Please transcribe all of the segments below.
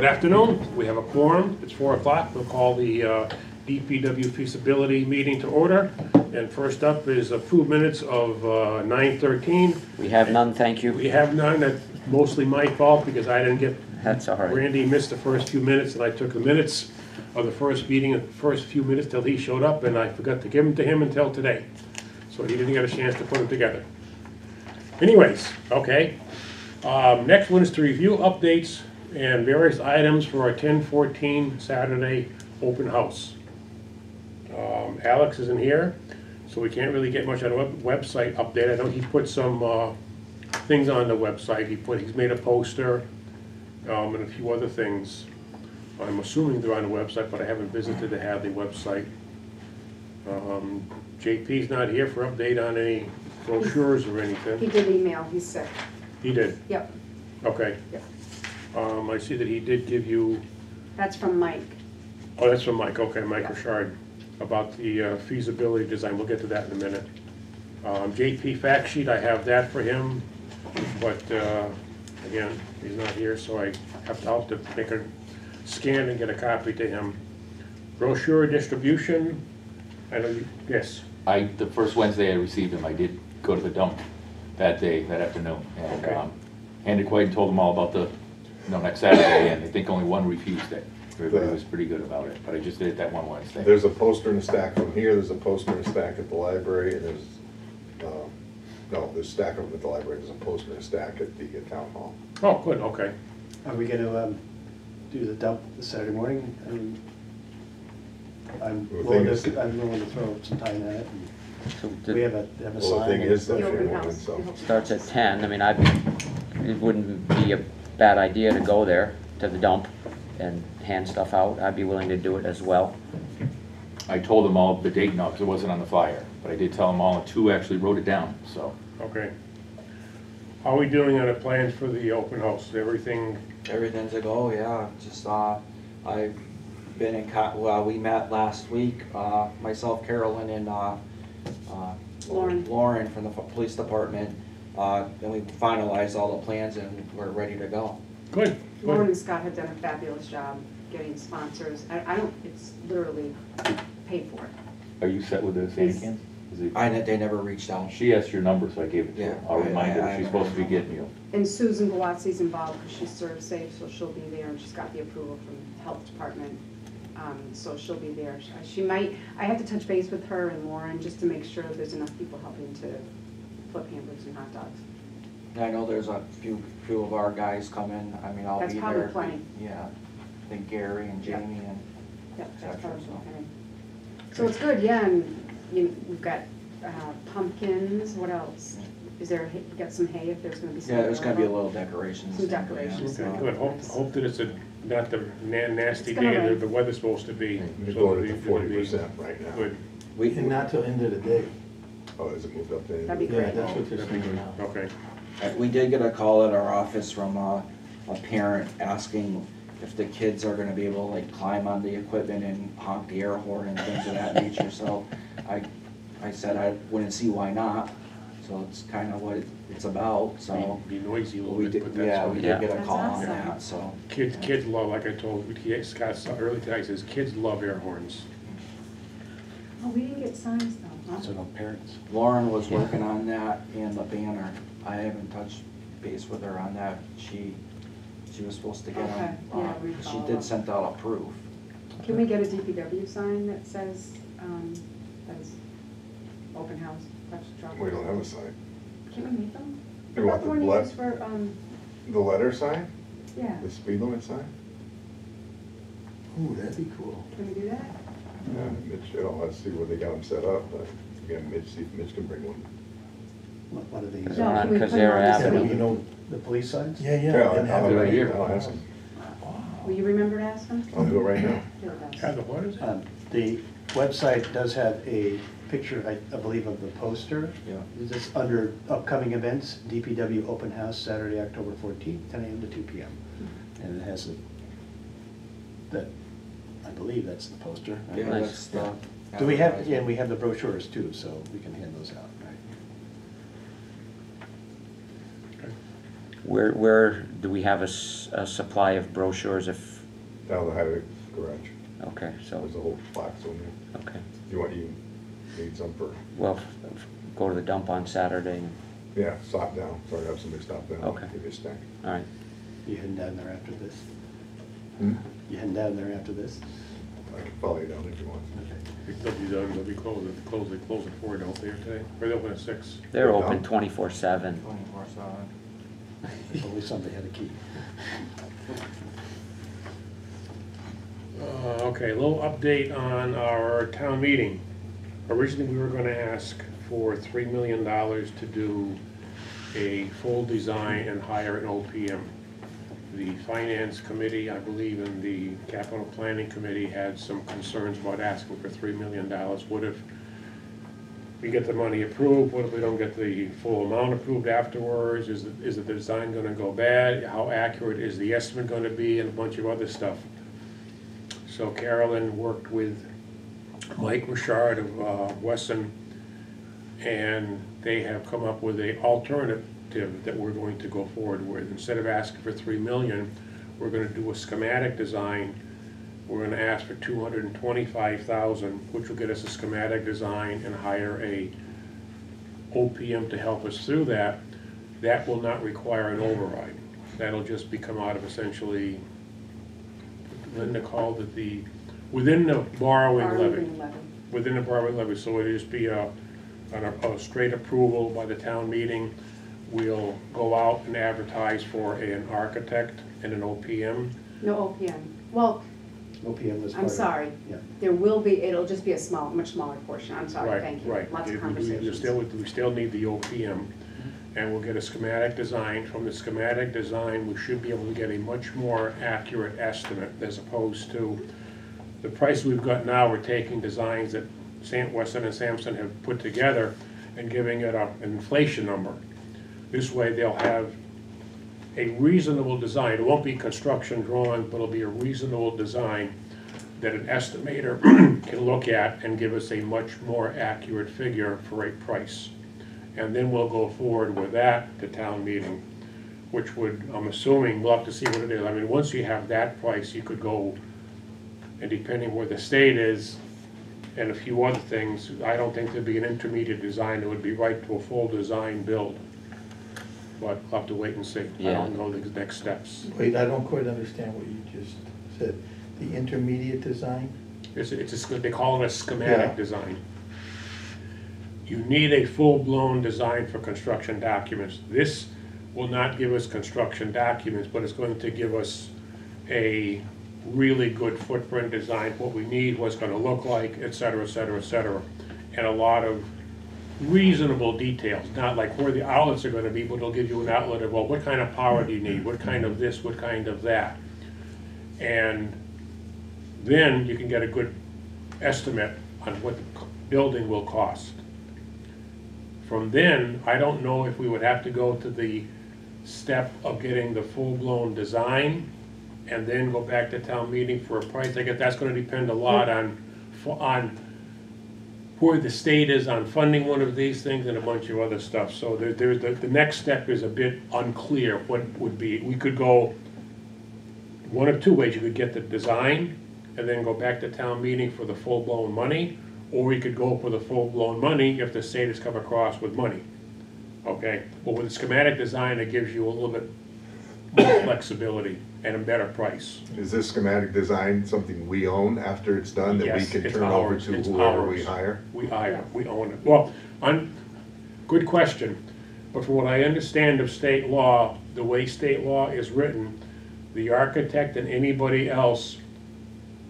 Good afternoon. We have a quorum. It's 4 o'clock. We'll call the uh, DPW feasibility meeting to order. And first up is approved minutes of uh, 9:13. We have none, thank you. We have none. That's mostly my fault because I didn't get, That's all right. Randy missed the first few minutes and I took the minutes of the first meeting, the first few minutes till he showed up and I forgot to give them to him until today. So he didn't get a chance to put them together. Anyways, okay. Um, Next one is to review updates and various items for our 10-14 Saturday open house. Um, Alex isn't here, so we can't really get much on the web- website update. I know he put some uh, things on the website. He put, he's made a poster um, and a few other things. I'm assuming they're on the website, but I haven't visited the Hadley website. Um, JP's not here for update on any brochures or anything. He anything. did email, he's sick. He did, Yep, okay. Yep. Um, I see that he did give you, that's from Mike. oh, that's from Mike, okay, Mike Richard, about the uh, feasibility design, we'll get to that in a minute. Um, JP fact sheet, I have that for him, but, uh, again, he's not here, so I have to, I'll have to make a scan and get a copy to him. Brochure distribution, I know you, yes, I, the first Wednesday I received them, I did go to the dump that day, that afternoon, and Okay. um, handed Quaid and told them all about the, you know, next Saturday, and I think only one refused it. Everybody was pretty good about it, but I just did it that one Wednesday. There's a poster in a stack from here, there's a poster in a stack at the library, and there's, uh, no, there's a stack of them at the library, there's a poster and a stack at the uh, town hall. oh, good, okay. Are we gonna, um, do the dump this Saturday morning? I mean, I'm The willing thing is- to, I'm willing to throw some time at it. So and the- We have a, have a Well, the sign. thing is, The that open you're so. Starts at ten, I mean, I, it wouldn't be a bad idea to go there to the dump and hand stuff out. I'd be willing to do it as well. I told them all the date now, because it wasn't on the flyer, but I did tell them all, and two actually wrote it down, so. Okay. How are we doing on the plans for the open house? Everything, Everything's a go, yeah, just, uh, I've been in con, well, we met last week, uh, myself, Carolyn, and, uh, uh, Lauren. Lauren from the f- police department, uh, and we finalized all the plans and we're ready to go. good, Lauren good. and Scott have done a fabulous job getting sponsors. I, I don't, it's literally paid for. Are you set with the Santa Yes. cans? Is it- I, they never reached out. She asked your number, so I gave it to her. Yeah, I'll I- remind her, I- she's supposed to be getting you. And Susan Gawatzi's involved because she's ServSafe, so she'll be there, and she's got the approval from the health department. Um, so she'll be there. She- She might, I have to touch base with her and Lauren just to make sure there's enough people helping to flip hamburgers and hot dogs. I know there's a few, few of our guys coming, I mean, I'll be there. That's there. probably plenty. Yeah, I think Gary and Yeah. Jamie and, Yep, that's Gotcha, probably so. okay. So it's good, yeah, and you, we've got uh, pumpkins, what else? Is there, hay- we got some hay if there's gonna be some. yeah, there's gonna be a available? little decorations. Some and decorations. yeah, Okay, so- good. Hope, hope that it's a, not the na- nasty It's gonna day that rain. the weather's supposed to be. You're so going it'll to be- forty it'll be percent right now. Good, We, And not till end of the day. Oh, is it moved up to? That'd be Yeah, great. that's what they're saying now. okay. Uh, We did get a call at our office from a, a parent asking if the kids are gonna be able to like climb on the equipment and honk the air horn and things of that nature, so I, I said I wouldn't see why not. So it's kinda what it- it's about, so. Be noisy a little We bit, did, but that's. yeah, we Yeah. did get a That's call on awesome. that, so. Kids, kids love, like I told Scott so- earlier today, I says, kids love air horns. Oh, we didn't get signs though, huh? So no parents. Lauren was working on that and the banner. I haven't touched base with her on that. She, she was supposed to get Okay, them. yeah, uh, we She follow did up. send out a proof. Can we get a DPW sign that says, um, that is open house, touch truck? We don't have a sign. Can we make them? You What want about the one you use for, um, The letter sign, yeah, the speed limit sign? Ooh, that'd be cool. can we do that? Yeah, Mitch, you know, let's see where they got them set up, but again, Mitch, see if Mitch can bring one. What what are these? Is No, it on can we put it Kazera on the Avenue? but you know, the police signs? Yeah, yeah. Yeah, and I'll, have it right here. I'll ask him. Will you remember to ask them? I'll do it right now. Do it, guys. Have the, what is it? Um, The website does have a picture, I I believe, of the poster. Yeah. Is this under upcoming events, DPW Open House, Saturday, October fourteenth, ten AM to two PM? And it has a, that, I believe that's the poster. Yeah, Nice. that's the. Do we have, yeah, and we have the brochures too, so we can hand those out, right? Where, where, do we have a, s- a supply of brochures if, Down the highway garage, okay, so, there's a whole box on there. okay. You want, you need some for, Well, f- f- go to the dump on Saturday, and- yeah, stop down, sorry, have somebody stop down. Okay. Give you a stack. all right. You heading down there after this? Hmm? You heading down there after this? I can follow you down if you want. They'll be done, they'll be closed, they close, they close at four, don't they, today? Or they open at six? They're open twenty-four seven. Twenty-four seven. If only somebody had a key. Uh, okay, a little update on our town meeting. Originally, we were gonna ask for three million dollars to do a full design and hire an OPM. The finance committee, I believe, and the capital planning committee had some concerns about asking for three million dollars. What if we get the money approved, what if we don't get the full amount approved afterwards? Is, the- is the design gonna go bad? How accurate is the estimate gonna be, and a bunch of other stuff. So Carolyn worked with Mike Richard of uh, Weston, and they have come up with a alternative that we're going to go forward with. Instead of asking for three million, we're gonna do a schematic design. We're gonna ask for two hundred and twenty-five thousand, which will get us a schematic design and hire a OPM to help us through that. That will not require an override. That'll just become out of essentially Linda called it the, within the borrowing levy, within the borrowing levy, so it'll just be a, an- a straight approval by the town meeting. We'll go out and advertise for an architect and an OPM. No OPM. Well, OPM was I'm of. sorry. Yeah. There will be, it'll just be a small, much smaller portion. I'm sorry, Right, thank you. Right, Lots We- of we- we conversations. still, we still need the OPM, and we'll get a schematic design. From the schematic design, we should be able to get a much more accurate estimate as opposed to the price we've got now, we're taking designs that St. Weston and Sampson have put together and giving it a, an inflation number. This way, they'll have a reasonable design. It won't be construction drawing, but it'll be a reasonable design that an estimator can look at and give us a much more accurate figure for a price. And then we'll go forward with that to town meeting, which would, I'm assuming, we'll have to see what it is. I mean, once you have that price, you could go, and depending where the state is, and a few other things, I don't think there'd be an intermediate design that would be right to a full design build. But we'll have to wait and see. I Yeah. don't know the next steps. Wait, I don't quite understand what you just said. The intermediate design? It's, it's, a sch- they call it a schematic Yeah. design. You need a full-blown design for construction documents. This will not give us construction documents, but it's going to give us a really good footprint design, what we need, what's gonna look like, et cetera, et cetera, et cetera. And a lot of reasonable details, not like where the outlets are gonna be, but it'll give you an outlet of, well, what kind of power do you need? What kind of this, what kind of that? And then you can get a good estimate on what the building will cost. From then, I don't know if we would have to go to the step of getting the full-blown design and then go back to town meeting for a price. I guess that's gonna depend a lot on, on where the state is on funding one of these things and a bunch of other stuff. So there, there, the, the next step is a bit unclear what would be. We could go one of two ways. You could get the design and then go back to town meeting for the full-blown money, or we could go for the full-blown money if the state has come across with money. Okay, but with a schematic design, it gives you a little bit more flexibility and a better price. Is this schematic design something we own after it's done, that we Yes, can it's turn over ours, to it's whoever we ours. hire? We hire, we own it. Well, on, good question, but from what I understand of state law, the way state law is written, the architect and anybody else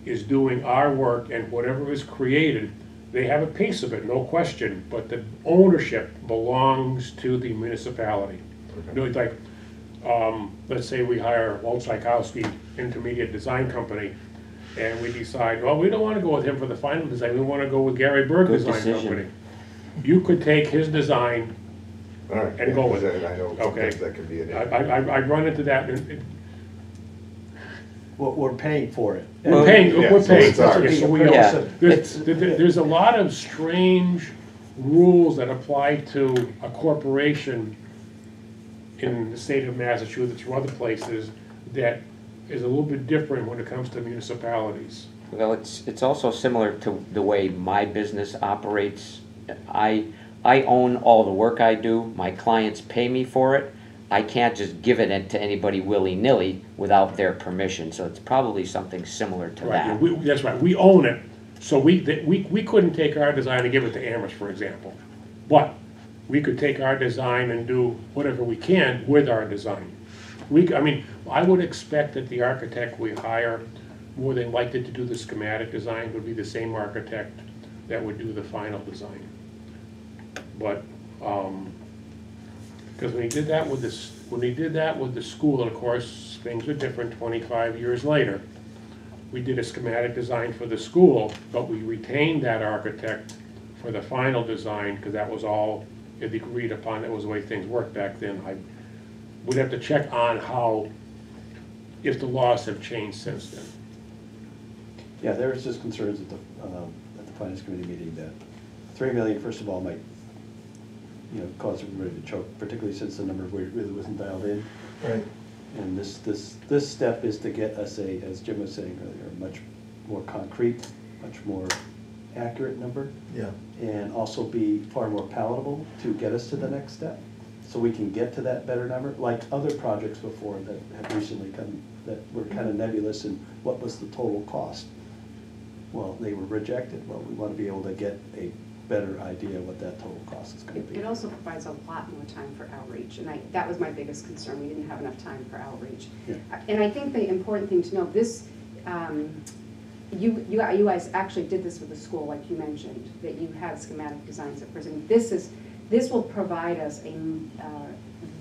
is doing our work and whatever is created, they have a piece of it, no question, but the ownership belongs to the municipality. You know, it's like, um, let's say we hire Walt Tchaikovsky Intermediate Design Company, and we decide, well, we don't wanna go with him for the final design, we wanna go with Gary Berg Good Design decision. Company. You could take his design, All right. And yeah, go with it. I I know Okay. sometimes that can be an. I, I, I- I run into that, and it- We're, we're paying for it. we're paying, Yeah, we're so paying, it's ours. so we own Yeah. it. There's, there- there's a lot of strange rules that apply to a corporation in the state of Massachusetts or other places that is a little bit different when it comes to municipalities. Well, it's, it's also similar to the way my business operates. I, I own all the work I do, my clients pay me for it. I can't just give it to anybody willy-nilly without their permission, so it's probably something similar to Right, that. we, that's right, we own it, so we, that- we, we couldn't take our design and give it to Amherst, for example. But we could take our design and do whatever we can with our design. We, I mean, I would expect that the architect we hire, more than likely to do the schematic design, would be the same architect that would do the final design. But, um, because when he did that with this, when he did that with the school, of course, things are different twenty-five years later we did a schematic design for the school, but we retained that architect for the final design, because that was all agreed upon, that was the way things worked back then. I would have to check on how, if the laws have changed since then. Yeah, there was just concerns at the, um, at the finance committee meeting that three million, first of all, might, you know, cause everybody to choke, particularly since the number really wasn't dialed in. Right. And this, this, this step is to get us a, as Jim was saying earlier, much more concrete, much more accurate number, Yeah. and also be far more palatable to get us to the next step. So we can get to that better number, like other projects before that have recently come, that were kind of nebulous in what was the total cost. Well, they were rejected. Well, we want to be able to get a better idea of what that total cost is going to be. it also provides a lot more time for outreach, and I, that was my biggest concern, we didn't have enough time for outreach. Yeah. And I think the important thing to know, this, um, you, you you guys actually did this with the school, like you mentioned, that you had schematic designs at present. This is, this will provide us a uh,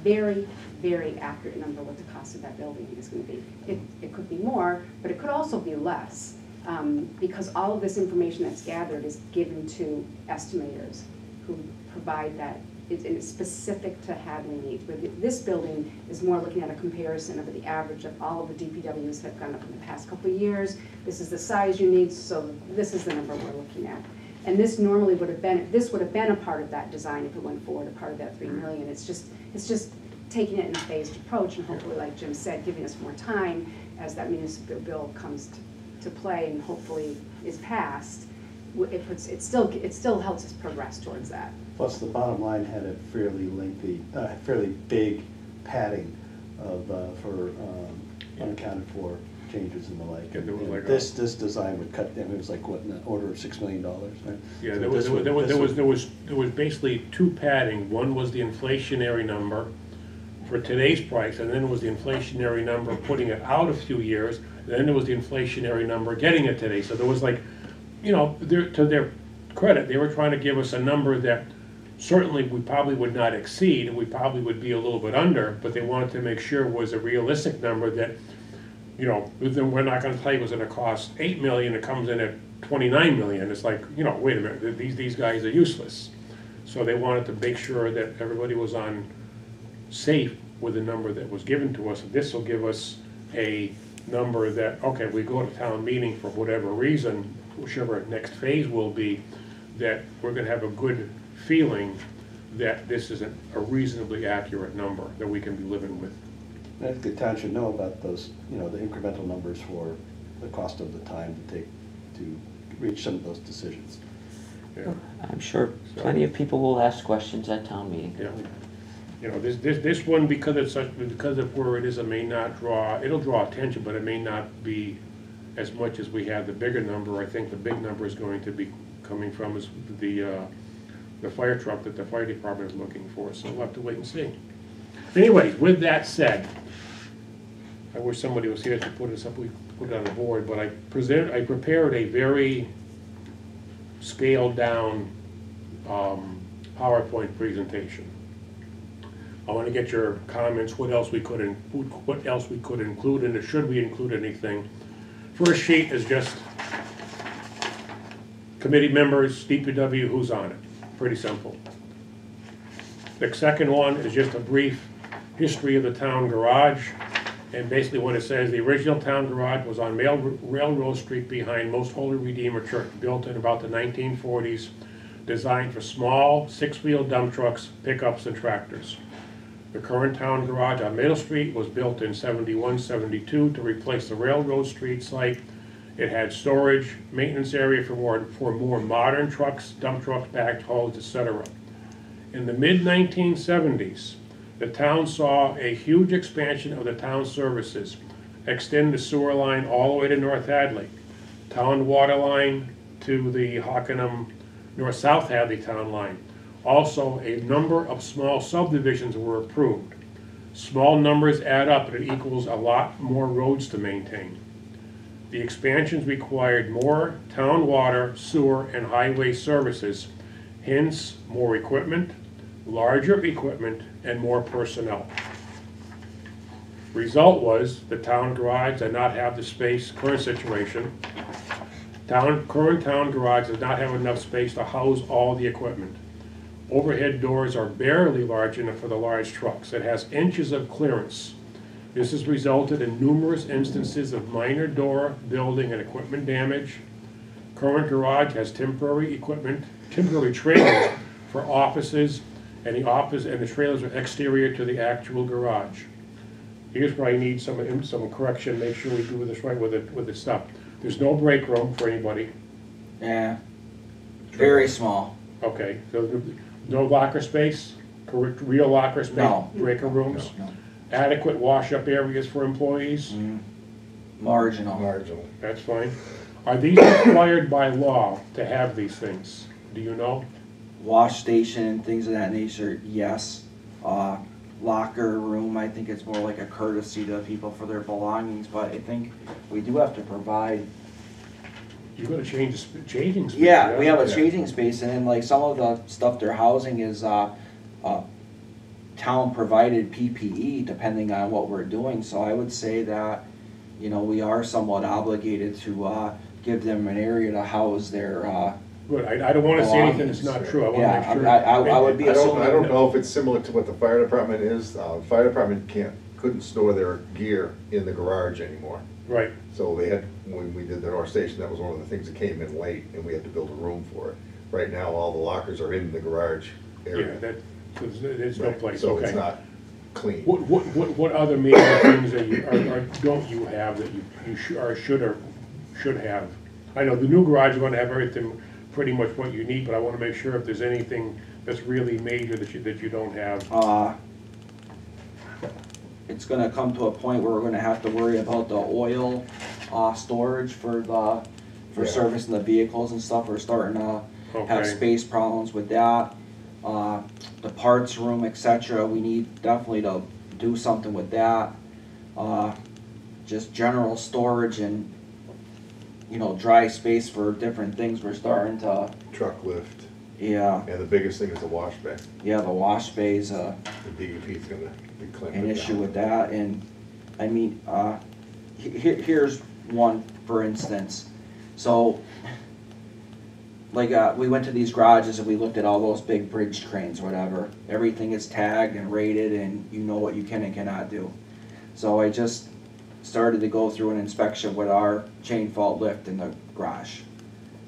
very, very accurate number what the cost of that building is gonna be. It, it could be more, but it could also be less, um, because all of this information that's gathered is given to estimators who provide that, it's, it's specific to Hadley needs. But this building is more looking at a comparison of the average of all of the DPWs that have gone up in the past couple of years. This is the size you need, so this is the number we're looking at. And this normally would have been, this would have been a part of that design if it went forward, a part of that three million. It's just, it's just taking it in a phased approach and hopefully, like Jim said, giving us more time as that municipal bill comes to, to play and hopefully is passed. It puts, it still, it still helps us progress towards that. Plus, the bottom line had a fairly lengthy, uh, fairly big padding of, uh, for um, unaccounted for changes and the like. Yeah, there was And like a- This, this design would cut, them. it was like, what, in the order of six million dollars, right? Yeah, So there was, this would- there was, this there was, would- there was, there was basically two padding. One was the inflationary number for today's price, and then it was the inflationary number putting it out a few years, and then there was the inflationary number getting it today. So there was like, you know, their, to their credit, they were trying to give us a number that certainly we probably would not exceed, and we probably would be a little bit under, but they wanted to make sure it was a realistic number that, you know, then we're not gonna tell you it was gonna cost eight million, it comes in at twenty-nine million, it's like, you know, wait a minute, these, these guys are useless. So they wanted to make sure that everybody was on safe with the number that was given to us. This will give us a number that, okay, we go to town meeting for whatever reason, whichever next phase will be, that we're gonna have a good feeling that this is a a reasonably accurate number that we can be living with. I think the town should know about those, you know, the incremental numbers for the cost of the time to take, to reach some of those decisions. Yeah. I'm sure plenty of people will ask questions at town meeting. Yeah. You know, this, this, this one, because it's such, because of where it is, it may not draw, it'll draw attention, but it may not be as much as we have the bigger number. I think the big number is going to be coming from is the, uh, the fire truck that the fire department is looking for, so we'll have to wait and see. Anyways, with that said, I wish somebody was here to put us up, we put it on the board, but I present, I prepared a very scaled down, um, PowerPoint presentation. I want to get your comments, what else we could, in- what else we could include in it, should we include anything? First sheet is just committee members, DPW, who's on it, pretty simple. The second one is just a brief history of the town garage. And basically what it says, the original town garage was on Mail- Railroad Street behind Most Holy Redeemer Church, built in about the nineteen forties, designed for small, six-wheel dump trucks, pickups, and tractors. The current town garage on Middle Street was built in 71, 72 to replace the railroad street site. It had storage, maintenance area for more, for more modern trucks, dump trucks, backhoes, etc. In the mid-1970s, the town saw a huge expansion of the town services, extend the sewer line all the way to North Hadley, town water line to the Hockanum North-South Hadley town line. Also, a number of small subdivisions were approved. Small numbers add up, and it equals a lot more roads to maintain. The expansions required more town water, sewer, and highway services, hence more equipment, larger equipment, and more personnel. Result was, the town garage did not have the space, current situation. Town, current town garage does not have enough space to house all the equipment. Overhead doors are barely large enough for the large trucks. It has inches of clearance. This has resulted in numerous instances of minor door, building, and equipment damage. Current garage has temporary equipment, temporary trailers for offices, and the office, and the trailers are exterior to the actual garage. Here's where I need some, some correction, make sure we do this right with it, with the stuff. There's no break room for anybody, Yeah, very small. okay, so no locker space, correct, real locker space, No. breaker rooms, No. Adequate wash-up areas for employees, Mm, Marginal. Marginal. that's fine. Are these required by law to have these things? Do you know? Wash station, and things of that nature, yes. Uh, locker room, I think it's more like a courtesy to people for their belongings, but I think we do have to provide You gotta change, the sp- changing space. Yeah, we have a Yeah. changing space, and then like some of the stuff they're housing is, uh, uh, town-provided PPE, depending on what we're doing, so I would say that, you know, we are somewhat obligated to, uh, give them an area to house their, uh, Good, I, I don't wanna say anything that's not true, I wanna Yeah, make sure. I- I- I would be I don't, assuming- I don't know if it's similar to what the fire department is. Uh, fire department can't, couldn't store their gear in the garage anymore. Right, So they had, when we did the North Station, that was one of the things that came in late, and we had to build a room for it. Right now, all the lockers are in the garage yeah, area. that, there's, there's no place, So it's okay. not clean. What, what, what, what other major things that you, or, or don't you have that you, you should, or should, or should have? I know the new garage is gonna have everything, pretty much what you need, but I wanna make sure if there's anything that's really major that you, that you don't have. uh, it's gonna come to a point where we're gonna have to worry about the oil, uh, storage for the, for Yeah. servicing the vehicles and stuff, we're starting to have Okay. space problems with that. Uh, the parts room, et cetera, we need definitely to do something with that. Uh, just general storage and, you know, dry space for different things, we're starting to, Truck lift, yeah, and the biggest thing is the wash bay. yeah, the wash bays, uh, The is gonna be clamping an down. issue with that, and, I mean, uh, he- here, here's one, for instance. So, like, uh, we went to these garages and we looked at all those big bridge cranes, whatever. Everything is tagged and rated, and you know what you can and cannot do. So I just started to go through an inspection with our chain fall lift in the garage.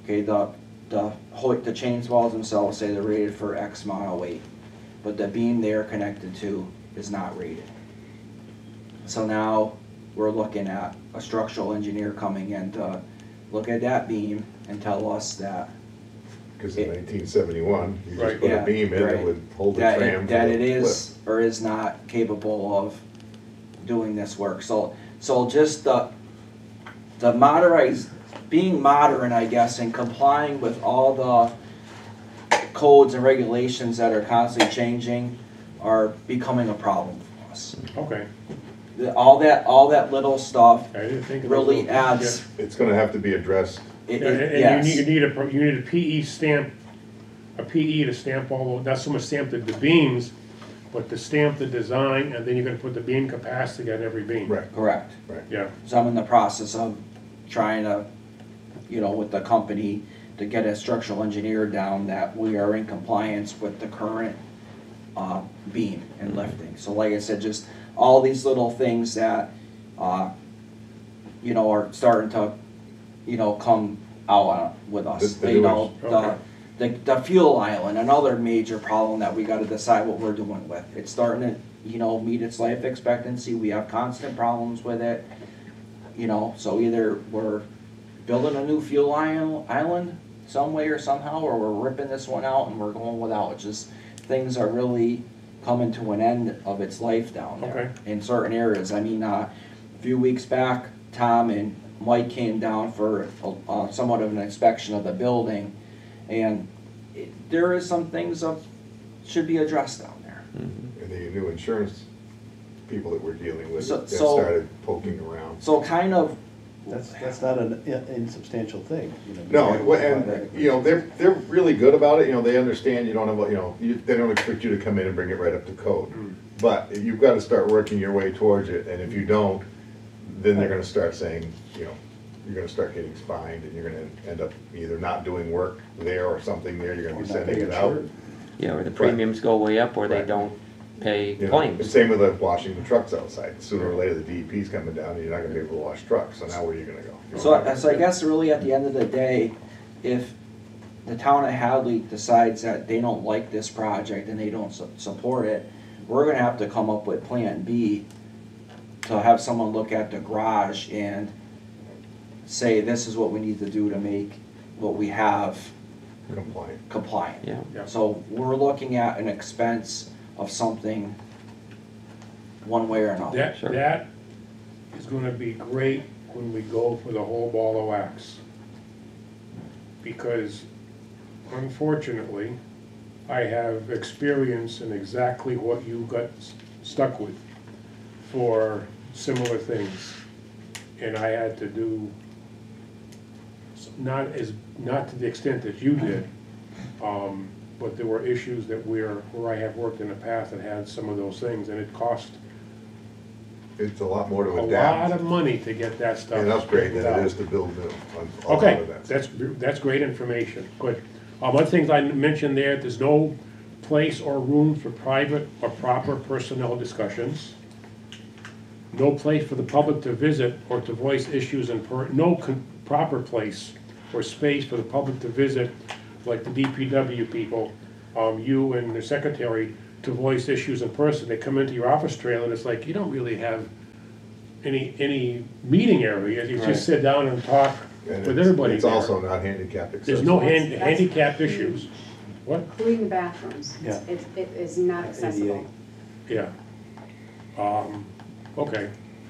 Okay, the, the, the walls themselves say they're rated for X of weight, but the beam they're connected to is not rated. So now, we're looking at a structural engineer coming in to look at that beam and tell us that, Cause in nineteen seventy-one, you Right. just put Yeah, a beam in right. that would hold the that tram it, for that the it is or is not capable of doing this work. So, so just the, the modernize, being modern, I guess, and complying with all the codes and regulations that are constantly changing are becoming a problem for us. Okay, The- All that, all that little stuff, I didn't think of those really adds, lift. It's gonna have to be addressed. It, Yeah, and- it, and you need, you need a, pro- you need a PE stamp, a PE to stamp all, the- not so much stamp the, the beams, but to stamp the design, and then you're gonna put the beam capacity on every beam. Right, Correct. right. Yeah, So I'm in the process of trying to, you know, with the company, to get a structural engineer down that we are in compliance with the current, uh, beam and lifting. So like I said, just all these little things that, uh, you know, are starting to, you know, come out uh, with us. The- the You know, newest, the, okay. the, the fuel island, another major problem that we gotta decide what we're doing with. It's starting to you know, meet its life expectancy, we have constant problems with it. You know, so either we're building a new fuel island some way or somehow, or we're ripping this one out and we're going without, It's just, things are really coming to an end of its life down Okay. there in certain areas. I mean, uh, a few weeks back, Tom and Mike came down for uh, somewhat of an inspection of the building, and it- there is some things of, should be addressed down there. And the new insurance people that we're dealing with, So- that so- started poking around. So kind of, That's, that's not an in- insubstantial thing, you know. No, and and, you know, they're, they're really good about it, you know, they understand you don't have, you know, you, they don't expect you to come in and bring it right up to code. But you've gotta start working your way towards it, and if you don't, then they're gonna start saying, you know, you're gonna start getting fined, and you're gonna end up either not doing work there or something there, you're gonna Or be not sending being it out. insured. Yeah, or the premiums go way up, or they Right. don't pay You know, claims. Same with the washing the trucks outside, sooner or later, the DEP's coming down, and you're not gonna be able to wash trucks, so now where are you gonna go? so, so I guess really at the end of the day, if the town of Hadley decides that they don't like this project and they don't su- support it, we're gonna have to come up with Plan B to have someone look at the garage and say, this is what we need to do to make what we have Compliant. compliant. Yeah, Yeah. So we're looking at an expense of something one way or another. That, Sure. that is gonna be great when we go for the whole ball of wax. Because unfortunately, I have experience in exactly what you got s- stuck with for similar things. And I had to do, s- not as, not to the extent that you did, um, but there were issues that we're, where I have worked in the past that had some of those things, and it cost It's a lot more to adapt a lot adapt of money to get that stuff. and upgrade than it is to build new on a lot Okay, of that. that's, that's great information, good. Um, other things I mentioned there, there's no place or room for private or proper personnel discussions. No place for the public to visit or to voice issues in per, no con- proper place or space for the public to visit, like the DPW people, um, you and the secretary, to voice issues in person. They come into your office trailer and it's like, you don't really have any, any meeting area. You Right. just sit down and talk And with it's- everybody It's there. also not handicapped accessible. There's no hand, That's- that's- handicap issues. What? Including the bathrooms. Yeah. It's, it is not accessible. Yeah. Um, okay.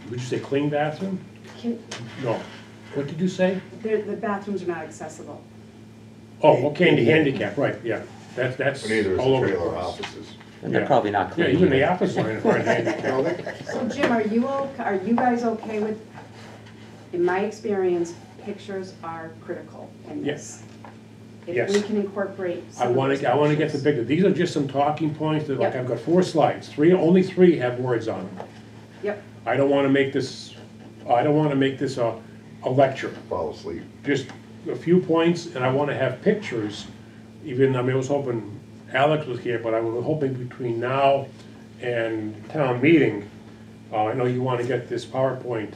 Would you say clean bathroom? Can, No. What did you say? the, the bathrooms are not accessible. Oh, okay, the handicap, right, yeah. That's, that's Neither is all the over the trailer place. offices. and they're Yeah. probably not clear. Yeah, clean even the either. office aren't aren't handicapped. No, they- So Jim, are you, o- are you guys okay with, in my experience, pictures are critical in this. If Yes. we can incorporate I some of wanna, those I wanna get the pictures. bigger, these are just some talking points that, like, Yep. I've got four slides, three, only three have words on them. Yep, I don't wanna make this, I don't wanna make this a, a lecture. fall asleep. just a few points, and I wanna have pictures, even, I mean, I was hoping Alex was here, but I was hoping between now and town meeting, uh, I know you wanna get this PowerPoint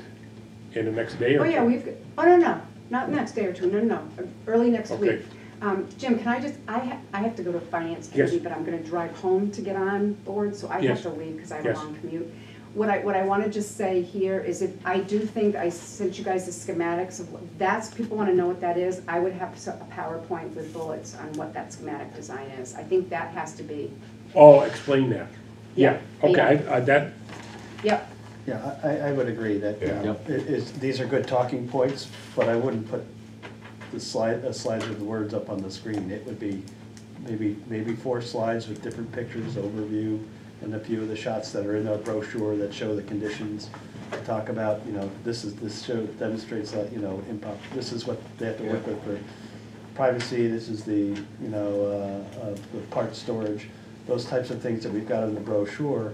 in the next day or oh two. yeah, we've, got- oh, no, no, not next day or two, no, no, no, early next Okay. week. Um, Jim, can I just, I ha, I have to go to finance Yes. committee, but I'm gonna drive home to get on board, so I Yes. have to leave, cause I have a Yes. long commute. What I, what I wanna just say here is if, I do think I sent you guys the schematics of, what that's, people wanna know what that is, I would have a PowerPoint with bullets on what that schematic design is. I think that has to be, Oh, explain that. Yeah, Yeah, okay, yeah. I, I, that, yep, Yeah, I, I would agree that, you Yeah. know, it is, these are good talking points, but I wouldn't put the slide, a slide with the words up on the screen. It would be maybe, maybe four slides with different pictures, overview, and a few of the shots that are in our brochure that show the conditions. Talk about, you know, this is, this show demonstrates that, you know, this is what they have to work with for privacy, this is the, you know, uh, uh, the part storage, those types of things that we've got in the brochure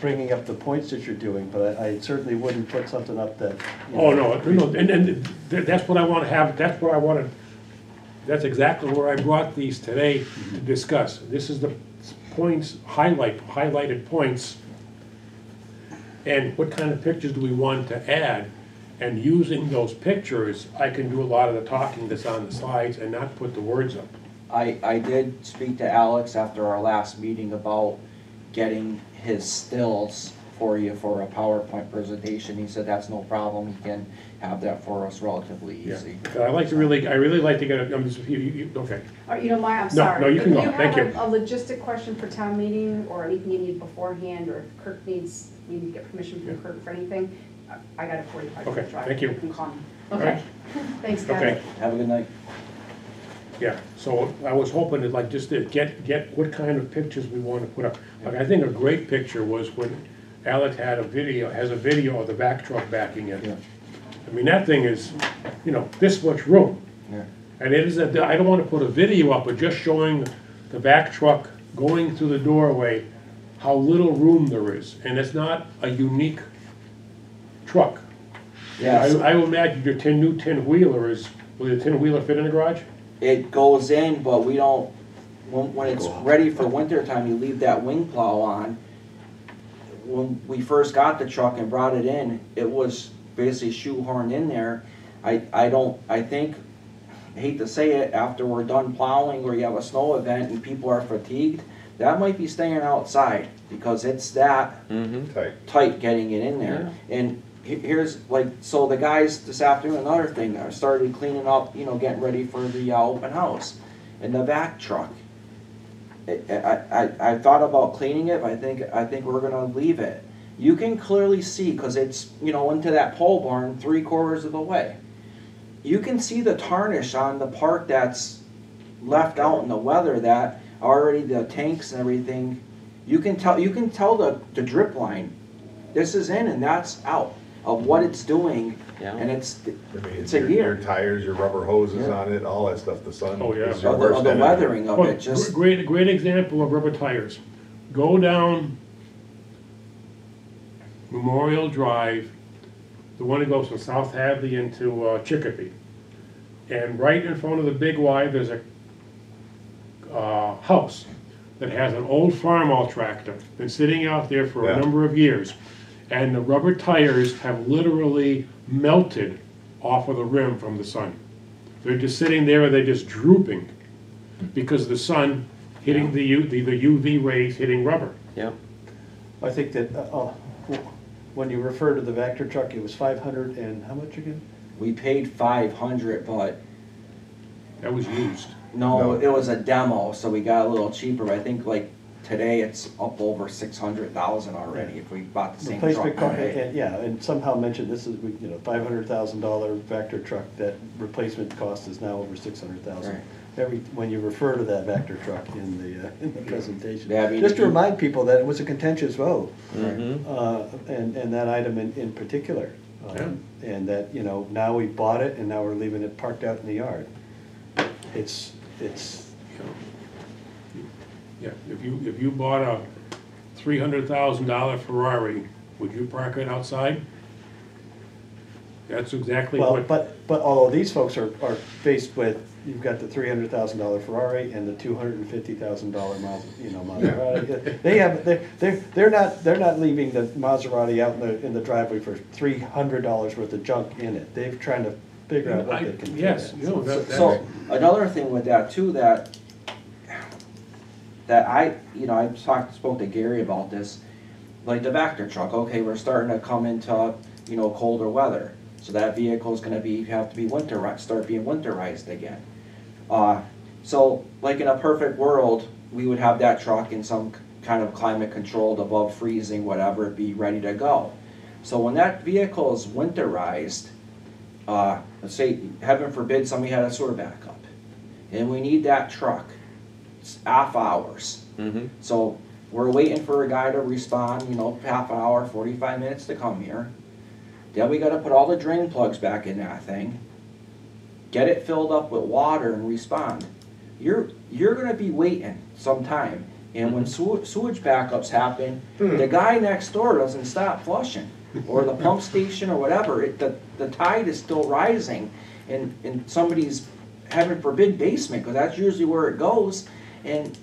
bringing up the points that you're doing, but I I certainly wouldn't put something up that. you oh, know, no, no, and, and th- that's what I wanna have, that's what I wanted, that's exactly where I brought these today to discuss. This is the points, highlight, highlighted points and what kind of pictures do we want to add? And using those pictures, I can do a lot of the talking that's on the slides and not put the words up. I, I did speak to Alex after our last meeting about getting his stills for you for a PowerPoint presentation. He said that's no problem, he can have that for us relatively Yeah. easy. I like to really, I really like to get, a- I'm just, you, you, okay. Or, you know, why, I'm No, sorry. no, you can If go. Thank have you. a- a logistic question for town meeting, or anything you need beforehand, or if Kirk needs, you need to get permission from Kirk for anything, I- I got a forty-five Okay, minute drive. thank you. can call me. All Okay, right. thanks, guys. Okay. Have a good night. Yeah, so I was hoping to like just to get, get what kind of pictures we want to put up. Like, I think a great picture was when Alex had a video, has a video of the back truck backing in. Yeah. I mean, that thing is, you know, this much room. Yeah. And it is, a- I don't want to put a video up, but just showing the back truck going through the doorway, how little room there is. And it's not a unique truck. Yes. I, I would imagine your ten, new ten wheeler is, will the ten wheeler fit in the garage? It goes in, but we don't, when, when it's ready for winter time, you leave that wing plow on. When we first got the truck and brought it in, it was basically shoehorned in there. I, I don't, I think, hate to say it, after we're done plowing or you have a snow event and people are fatigued, that might be staying outside, because it's that Mm-hmm. Tight. tight getting it in there. And here's, like, so the guys this afternoon, another thing, I started cleaning up, you know, getting ready for the uh, open house. And the back truck. I, I, I- thought about cleaning it, but I think, I think we're gonna leave it. You can clearly see, cause it's, you know, into that pole barn three quarters of the way. You can see the tarnish on the part that's left out in the weather that already the tanks and everything, you can tell, you can tell the, the drip line, this is in and that's out of what it's doing. Yeah. And it's, I mean, It's a your- year. Your tires, your rubber hoses Yeah. on it, all that stuff, the sun. Oh, yeah. is your of the, worst of the enemy. weathering of Well, it, just, gr- Great, great example of rubber tires. Go down Memorial Drive, the one that goes from South Hadley into uh, Chicopee. And right in front of the Big Y, there's a uh, house that has an old Farmall tractor, been sitting out there for a Yeah. number of years. And the rubber tires have literally melted off of the rim from the sun. They're just sitting there, and they're just drooping because of the sun hitting the U, the, the UV rays hitting rubber. Yeah. I think that, uh, uh, when you refer to the Vactor truck, it was five hundred and how much again? we paid five hundred, but That was used. no, No. it was a demo, so we got a little cheaper, I think like today it's up over six hundred thousand already if we bought the same truck Replacement car, today. and, yeah, and somehow mentioned this is, you know, five hundred thousand dollar Vactor truck, that replacement cost is now over six hundred thousand. Right. Every, when you refer to that Vactor truck in the, uh, in the presentation. Yeah, I mean, Just to remind people that it was a contentious vote, Mm-hmm. uh, and, and that item in, in particular. Um, And that, you know, now we bought it and now we're leaving it parked out in the yard. It's, it's, Yeah, if you, if you bought a three hundred thousand dollar Ferrari, would you park it outside? That's exactly well, what, but, but although these folks are, are faced with, you've got the three hundred thousand dollar Ferrari and the two hundred and fifty thousand dollar Mas, you know, Maserati. They have, they're, they're, they're not, they're not leaving the Maserati out in the, in the driveway for three hundred dollars worth of junk in it. They're trying to figure out what I- they can fit yes, in. you know, that, So, that's, another thing with that too, that, that I, you know, I talked, spoke to Gary about this, like the Vactor truck, okay, we're starting to come into, you know, colder weather. So that vehicle is gonna be, have to be winterized, start being winterized again. Uh, so, like in a perfect world, we would have that truck in some kind of climate controlled, above freezing, whatever, be ready to go. So when that vehicle is winterized, uh, let's say, heaven forbid, somebody had a sewer backup, and we need that truck, half hours. Mm-hmm. So we're waiting for a guy to respond, you know, half an hour, forty-five minutes to come here. Then we gotta put all the drain plugs back in that thing, get it filled up with water and respond. You're, you're gonna be waiting some time, and when sewer- sewage backups happen, the guy next door doesn't stop flushing, or the pump station or whatever, it, the, the tide is still rising in, in somebody's, heaven forbid, basement, cause that's usually where it goes, and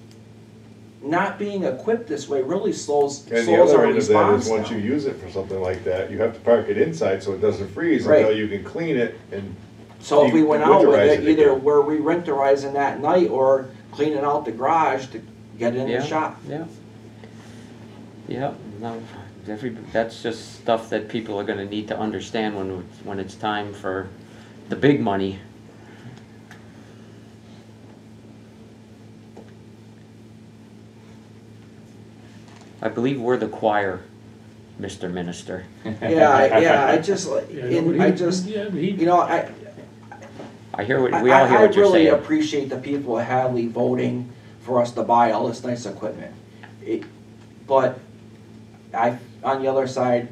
not being equipped this way really slows, And the slows other our end of that response is, once you use it for something like that, you have to park it inside so it doesn't freeze Right. until you can clean it and. So if we went out with winterize it, it either again. we're re-winterizing that night or cleaning out the garage to get it in Yeah. the shop. Yeah. Yeah, no, every, that's just stuff that people are gonna need to understand when, when it's time for the big money. I believe we're the choir, Mr. Minister. Yeah, I- yeah, I just, like- Yeah, and nobody- I just, Yeah, but he, you know, I, I hear what, I, we all hear I what you're really saying. appreciate the people at Hadley voting for us to buy all this nice equipment. It, but I, on the other side,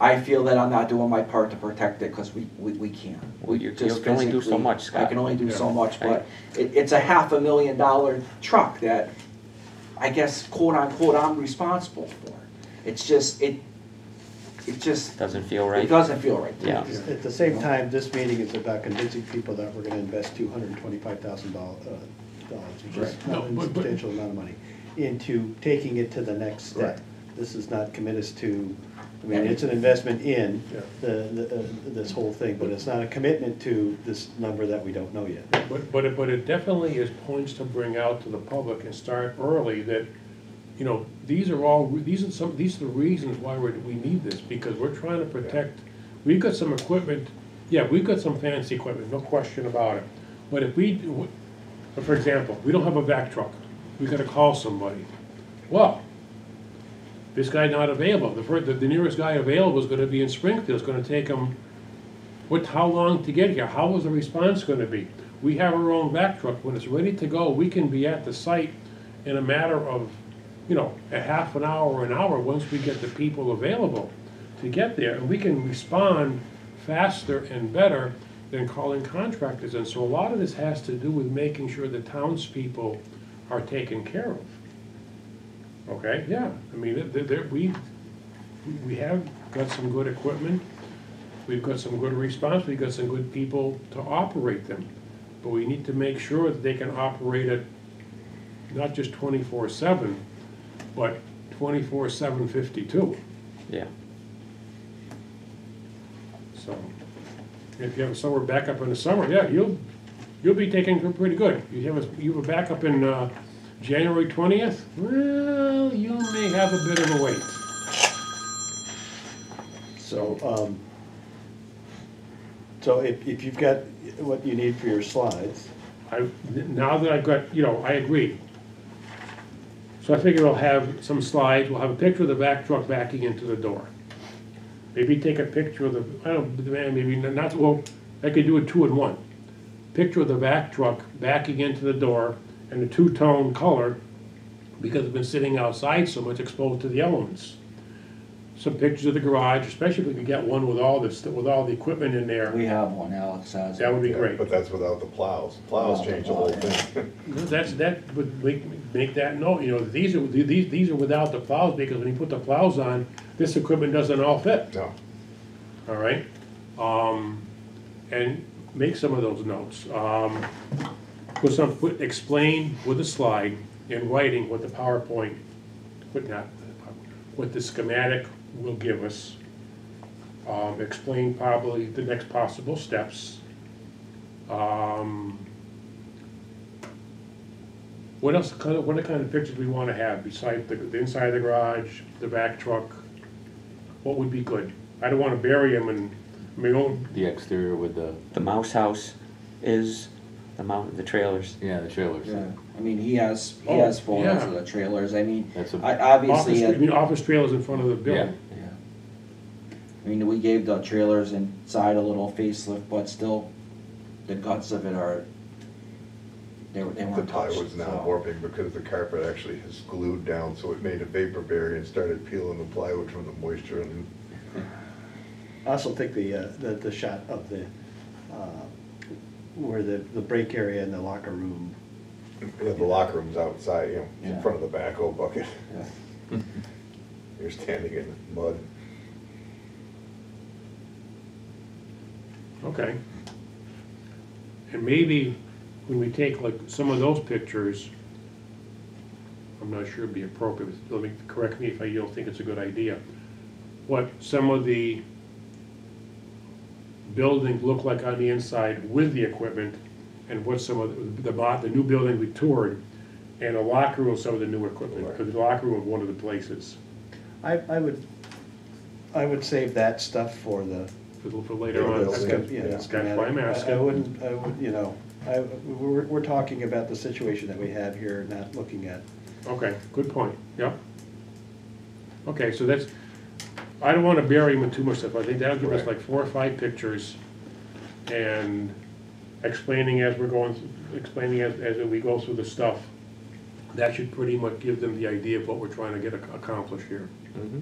I feel that I'm not doing my part to protect it, cause we, we, we can't. Well, you- Just you can only do so physically, much, I Scott. can only do so much, Right. but it, it's a half a million dollar truck that I guess quote unquote I'm responsible for. It's just, it, it just, Doesn't feel right. it doesn't feel right. to me. Yeah. At the same time, this meeting is about convincing people that we're gonna invest two hundred and twenty-five thousand uh, dollars, which is Right. not a No, but- but- substantial amount of money, into taking it to the next step. This is not commit us to, I mean, it's an investment in Yeah. the, the, uh, this whole thing, but it's not a commitment to this number that we don't know yet. But, but it, but it definitely is points to bring out to the public and start early that, you know, these are all, these are some, these are the reasons why we're, we need this, because we're trying to protect, we've got some equipment, yeah, we've got some fancy equipment, no question about it. But if we, do- for example, we don't have a vac truck, we gotta call somebody. Well, this guy not available, the fir, the the nearest guy available is gonna be in Springfield, it's gonna take him what, how long to get here? How is the response gonna be? We have our own vac truck. When it's ready to go, we can be at the site in a matter of, you know, a half an hour or an hour, once we get the people available to get there. And we can respond faster and better than calling contractors. And so a lot of this has to do with making sure the townspeople are taken care of. Okay, yeah, I mean, there, there, we, we have got some good equipment. We've got some good response, we've got some good people to operate them. But we need to make sure that they can operate it not just twenty-four seven, but twenty-four seven fifty-two. Yeah. So, if you have a summer backup in the summer, yeah, you'll, you'll be taken good- pretty good. You have a, you have a backup in, uh, January twentieth, well, you may have a bit of a wait. So, um, so if, if you've got what you need for your slides, I, now that I've got, you know, I agree. So I figure I'll have some slides, we'll have a picture of the vac truck backing into the door. Maybe take a picture of the, I don't, man, maybe not, well, I could do a two in one. Picture of the vac truck backing into the door and the two-tone color, because it's been sitting outside so much exposed to the elements. Some pictures of the garage, especially if we could get one with all this, with all the equipment in there, We have one, Alex has. that would be great. But that's without the plows. Plows Without the change the whole plow, yeah. thing. That's, that would make, make that note, you know, these are, these, these are without the plows, because when you put the plows on, this equipment doesn't all fit, No, all right? Um, and make some of those notes. Um, put some, put, explain with a slide in writing what the PowerPoint, what not, what the schematic will give us. Um, explain probably the next possible steps. Um, what else, what the kind of pictures we wanna have besides the, the inside of the garage, the vac truck? What would be good? I don't wanna bury them in, I The exterior with the, The mouse house is the mount, the trailers. yeah, the trailers. Yeah, I mean, he has, he Oh, has photos yeah. of the trailers, I mean, That's a- I, office, obviously, I uh, mean, office trailers in front of the building. yeah. I mean, we gave the trailers inside a little facelift, but still, the guts of it are, they were, they the weren't touched, plywood's now so. warping because the carpet actually has glued down, so it made a vapor barrier and started peeling the plywood from the moisture and I also think the, uh, the, the shot of the, uh, where the, the break area in the locker room, Yeah, the locker room's outside, you know, in Yeah. front of the backhoe bucket. Yeah. You're standing in mud. Okay. And maybe when we take like some of those pictures, I'm not sure it'd be appropriate, let me, correct me if I, you don't think it's a good idea. What some of the buildings look like on the inside with the equipment and what some of the, the, bo- the new building we toured and a locker room of some of the new equipment, because the locker room was one of the places. I, I would, I would save that stuff for the. For for later on. Yeah, That's yeah. good. Yeah, That's kind of why I'm I- I wouldn't, I would, you know, I, we're, we're talking about the situation that we have here, not looking at, Okay, good point, yep. Okay, so that's, I don't wanna bury him in too much stuff, I think that'll give us like four or five pictures and explaining as we're going, explaining as, as we go through the stuff. That should pretty much give them the idea of what we're trying to get ac- accomplished here, Mhm.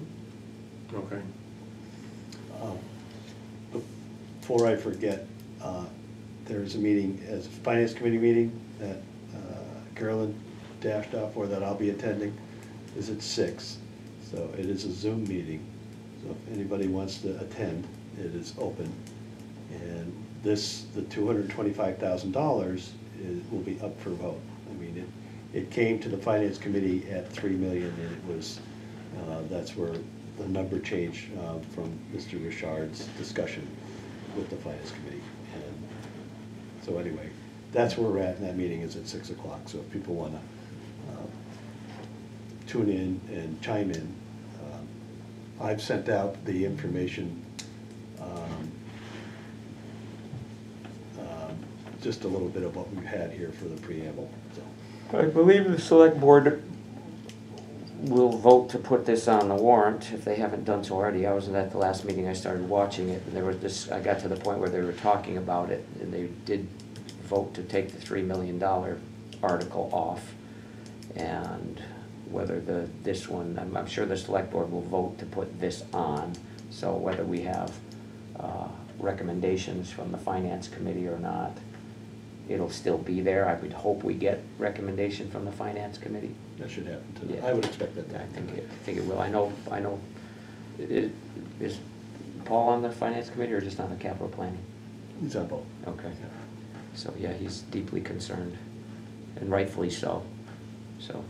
okay? um, before I forget, uh, there is a meeting, as a finance committee meeting that uh, Carolyn dashed off or that I'll be attending, is at six. So it is a Zoom meeting, so if anybody wants to attend, it is open. And this, the two hundred and twenty-five thousand dollars is, will be up for vote. I mean, it, it came to the finance committee at three million and it was, uh, that's where the number changed, uh, from Mr. Richard's discussion with the finance committee. And so anyway, that's where we're at, and that meeting is at six o'clock, so if people wanna, uh, tune in and chime in. I've sent out the information, um, um, just a little bit of what we've had here for the preamble, so. I believe the select board will vote to put this on the warrant, if they haven't done so already. I wasn't at the last meeting, I started watching it, and there was this, I got to the point where they were talking about it, and they did vote to take the three million dollar article off. And whether the, this one, I'm, I'm sure the select board will vote to put this on. So whether we have, uh, recommendations from the finance committee or not, it'll still be there. I would hope we get recommendation from the finance committee. That should happen Yeah. tonight. I would expect that. to I happen think, it- tonight. I think it will. I know, I know, is Paul on the finance committee or just on the capital planning? He's on both. Okay. Yeah. So, yeah, he's deeply concerned, and rightfully so, so,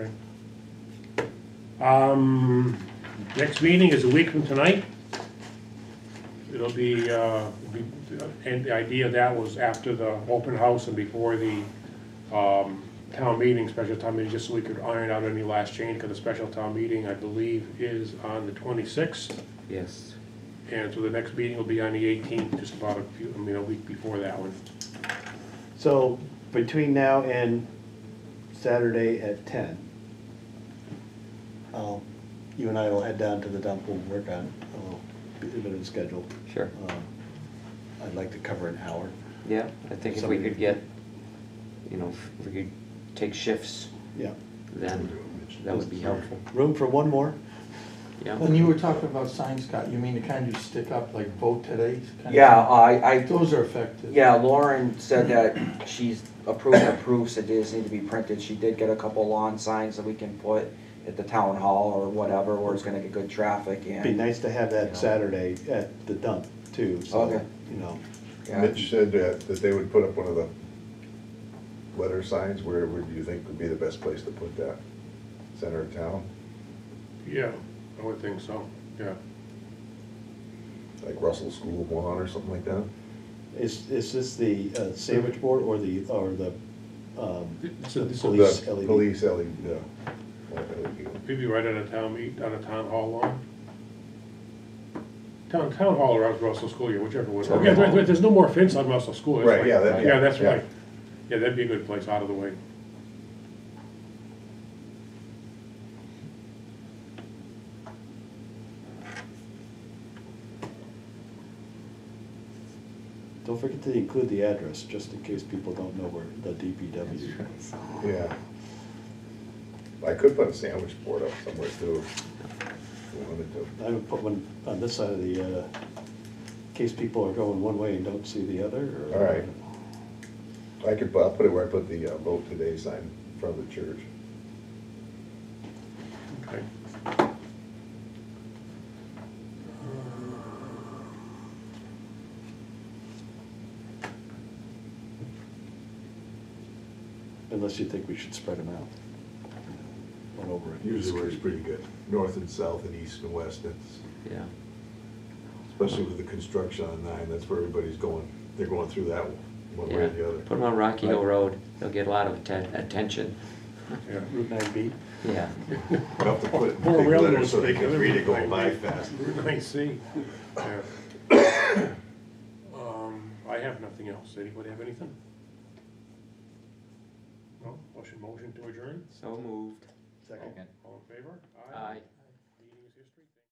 Okay. Um, next meeting is a week from tonight. It'll be, uh, be, and the idea of that was after the open house and before the, um, town meeting, special town meeting, just so we could iron out any last change, because the special town meeting, I believe, is on the twenty-sixth. Yes. And so the next meeting will be on the eighteenth, just about a few, I mean, a week before that one. So between now and Saturday at ten, I'll- you and I will head down to the dump, we'll work on a little bit of a schedule. Sure. Um, I'd like to cover an hour. Yeah, I think if we Somebody- could get, you know, if we could take shifts, Yeah. then that would be helpful, Room for one more? yeah. When you were talking about signs, Scott, you mean the kind you stick up, like vote today? kind of Yeah, thing? I, I, Those are effective. yeah, Lauren said that she's approved the proofs that these need to be printed. She did get a couple lawn signs that we can put at the town hall or whatever, where it's gonna get good traffic and. Be nice to have that Saturday at the dump too, so, Okay. you know. Yeah. Mitch said that, that they would put up one of the letter signs, where would you think would be the best place to put that? Center of town, Yeah, I would think so, yeah. like Russell School of Lawn or something like that? Is, is this the uh, sandwich board or the, or the, um, It's a- the it's a- police The LED? Police LED, yeah. LED. Maybe right on a town meet, on a town hall lawn. Town, town hall or out Russell School, yeah, whichever one. Town Okay, there- hall. there- there's no more fence on Russell School. that's Right, yeah, that- Yeah, yeah, that's yeah. right. Yeah, that'd be a good place, out of the way. Don't forget to include the address, just in case people don't know where the DPW is. Yeah. I could put a sandwich board up somewhere too. if you wanted to. I would put one on this side of the, uh, in case people are going one way and don't see the other, or. All right. I could, put- I'll put it where I put the uh, vote today sign in front of the church. Okay. Unless you think we should spread them out. One over it. Usually works pretty good, north and south and east and west, it's, Yeah, especially with the construction on nine, that's where everybody's going, they're going through that one one way or the Yeah, other. put them on Rocky Hill Road, they'll get a lot of atten- attention, Yeah. Route nine B. yeah. We'll have to put it in More big railroad letters so they can read it going by fast. Route nine C. Yeah. Um, I have nothing else. Anybody have anything? No? Motion, motion to adjourn? So moved. Second. All in favor? Aye.